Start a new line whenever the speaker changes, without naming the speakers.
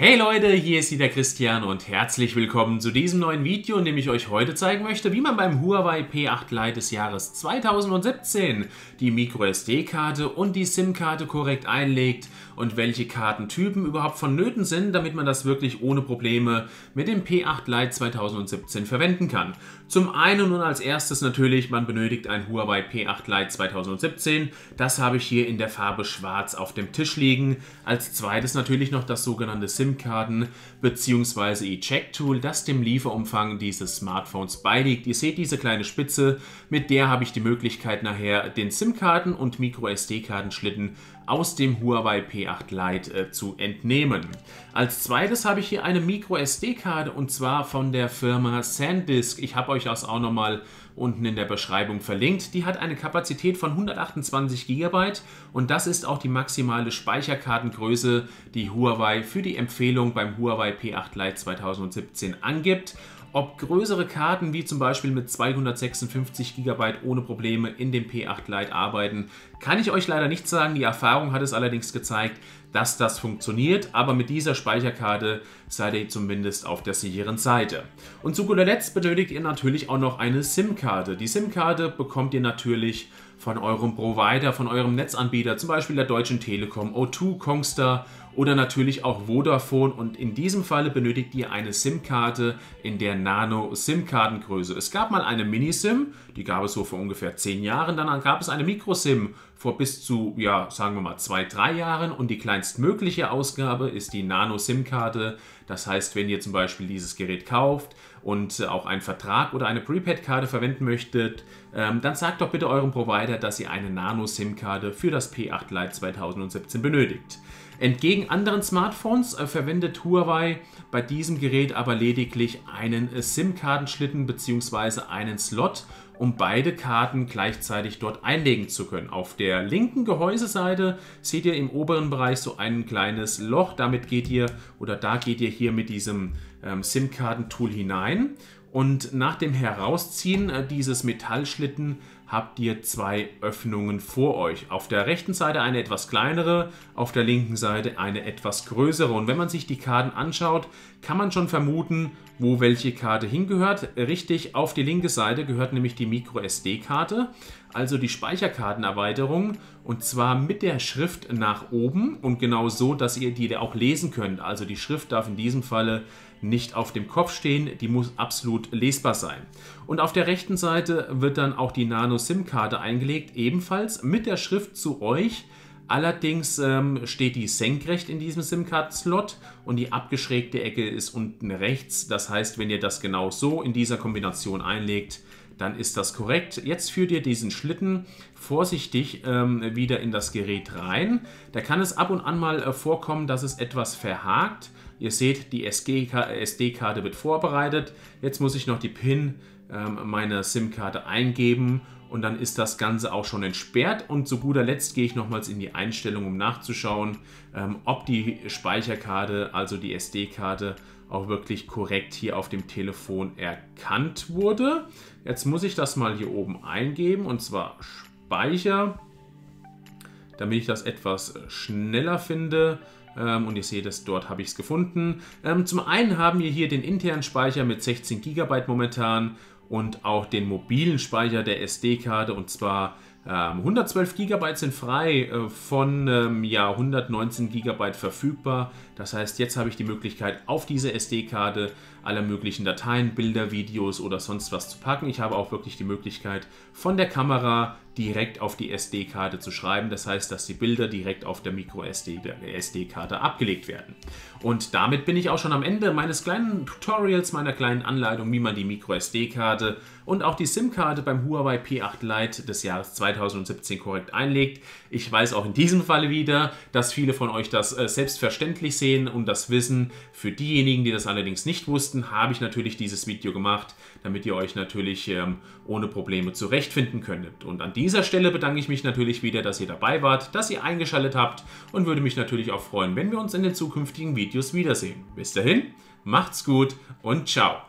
Hey Leute, hier ist wieder Christian und herzlich willkommen zu diesem neuen Video, in dem ich euch heute zeigen möchte, wie man beim Huawei P8 Lite des Jahres 2017 die MicroSD-Karte und die SIM-Karte korrekt einlegt und welche Kartentypen überhaupt vonnöten sind, damit man das wirklich ohne Probleme mit dem P8 Lite 2017 verwenden kann. Zum einen und als erstes natürlich, man benötigt ein Huawei P8 Lite 2017. Das habe ich hier in der Farbe schwarz auf dem Tisch liegen. Als zweites natürlich noch das sogenannte SIM SIM-Karten bzw. E-Check-Tool, das dem Lieferumfang dieses Smartphones beiliegt. Ihr seht diese kleine Spitze, mit der habe ich die Möglichkeit nachher den SIM-Karten und Micro-SD-Kartenschlitten aus dem Huawei P8 Lite äh, zu entnehmen. Als zweites habe ich hier eine Micro-SD-Karte und zwar von der Firma SanDisk. Ich habe euch das auch nochmal unten in der Beschreibung verlinkt. Die hat eine Kapazität von 128 GB und das ist auch die maximale Speicherkartengröße, die Huawei für die Empfehlung beim Huawei P8 Lite 2017 angibt. Ob größere Karten wie zum Beispiel mit 256 GB ohne Probleme in dem P8 Lite arbeiten, kann ich euch leider nicht sagen. Die Erfahrung hat es allerdings gezeigt, dass das funktioniert, aber mit dieser Speicherkarte seid ihr zumindest auf der sicheren Seite. Und zu guter Letzt benötigt ihr natürlich auch noch eine SIM-Karte. Die SIM-Karte bekommt ihr natürlich von eurem Provider, von eurem Netzanbieter, zum Beispiel der Deutschen Telekom, O2, Kongstar oder natürlich auch Vodafone. Und in diesem Falle benötigt ihr eine SIM-Karte in der Nano-SIM-Kartengröße. Es gab mal eine Mini-SIM, die gab es so vor ungefähr 10 Jahren. Dann gab es eine Micro-SIM vor bis zu, ja, sagen wir mal, 2, 3 Jahren. Und die kleinstmögliche Ausgabe ist die Nano-SIM-Karte. Das heißt, wenn ihr zum Beispiel dieses Gerät kauft und auch einen Vertrag oder eine Prepaid-Karte verwenden möchtet, ähm, dann sagt doch bitte eurem Provider, dass ihr eine Nano-SIM-Karte für das P8 Lite 2017 benötigt. Entgegen anderen Smartphones äh, verwendet Huawei bei diesem Gerät aber lediglich einen äh, SIM-Kartenschlitten bzw. einen Slot, um beide Karten gleichzeitig dort einlegen zu können. Auf der linken Gehäuseseite seht ihr im oberen Bereich so ein kleines Loch. Damit geht ihr oder da geht ihr hier mit diesem ähm, SIM-Karten-Tool hinein und nach dem Herausziehen äh, dieses Metallschlitten habt ihr zwei Öffnungen vor euch. Auf der rechten Seite eine etwas kleinere, auf der linken Seite eine etwas größere. Und wenn man sich die Karten anschaut, kann man schon vermuten, wo welche Karte hingehört. Richtig, auf die linke Seite gehört nämlich die MicroSD-Karte, also die Speicherkartenerweiterung. Und zwar mit der Schrift nach oben und genau so, dass ihr die auch lesen könnt. Also die Schrift darf in diesem Falle nicht auf dem Kopf stehen, die muss absolut lesbar sein. Und auf der rechten Seite wird dann auch die Nano-SIM-Karte eingelegt, ebenfalls mit der Schrift zu euch. Allerdings ähm, steht die senkrecht in diesem SIM-Card-Slot und die abgeschrägte Ecke ist unten rechts. Das heißt, wenn ihr das genau so in dieser Kombination einlegt, dann ist das korrekt. Jetzt führt ihr diesen Schlitten vorsichtig ähm, wieder in das Gerät rein. Da kann es ab und an mal äh, vorkommen, dass es etwas verhakt. Ihr seht, die SD-Karte wird vorbereitet. Jetzt muss ich noch die PIN ähm, meiner SIM-Karte eingeben und dann ist das Ganze auch schon entsperrt. Und zu guter Letzt gehe ich nochmals in die Einstellung, um nachzuschauen, ähm, ob die Speicherkarte, also die SD-Karte, auch wirklich korrekt hier auf dem Telefon erkannt wurde. Jetzt muss ich das mal hier oben eingeben und zwar Speicher, damit ich das etwas schneller finde. Ähm, und ihr seht es, dort habe ich es gefunden. Ähm, zum einen haben wir hier den internen Speicher mit 16 GB momentan und auch den mobilen Speicher der SD-Karte und zwar 112 ähm, GB sind frei, äh, von ähm, ja, 119 GB verfügbar. Das heißt, jetzt habe ich die Möglichkeit, auf diese SD-Karte alle möglichen Dateien, Bilder, Videos oder sonst was zu packen. Ich habe auch wirklich die Möglichkeit, von der Kamera direkt auf die SD-Karte zu schreiben. Das heißt, dass die Bilder direkt auf der Micro-SD-Karte abgelegt werden. Und damit bin ich auch schon am Ende meines kleinen Tutorials, meiner kleinen Anleitung, wie man die Micro-SD-Karte und auch die SIM-Karte beim Huawei P8 Lite des Jahres 2017 korrekt einlegt. Ich weiß auch in diesem Falle wieder, dass viele von euch das äh, selbstverständlich sehen und das wissen. Für diejenigen, die das allerdings nicht wussten, habe ich natürlich dieses Video gemacht, damit ihr euch natürlich ähm, ohne Probleme zurechtfinden könntet. Und an dieser Stelle bedanke ich mich natürlich wieder, dass ihr dabei wart, dass ihr eingeschaltet habt und würde mich natürlich auch freuen, wenn wir uns in den zukünftigen Videos wiedersehen. Bis dahin, macht's gut und ciao.